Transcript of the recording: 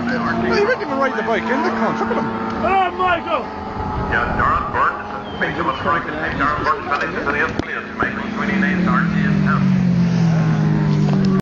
Well, he won't even ride the bike in the car. Look at him. Hello, Michael. Yeah, Darren Burton. Maybe someone try to take Darren Burton.